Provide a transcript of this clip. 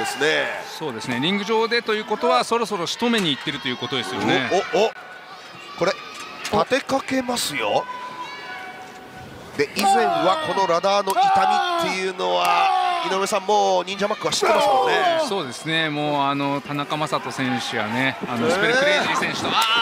ですね。そうですね。リング上でということはそろそろ仕留めにいってるということですよね。おおこれ立てかけますよ。で以前はこのラダーの痛みっていうのは井上さんも忍者マックは知ってますもんね。そうですね。もうあの田中将人選手やねあのスペルクレイジー選手と、えー、ああ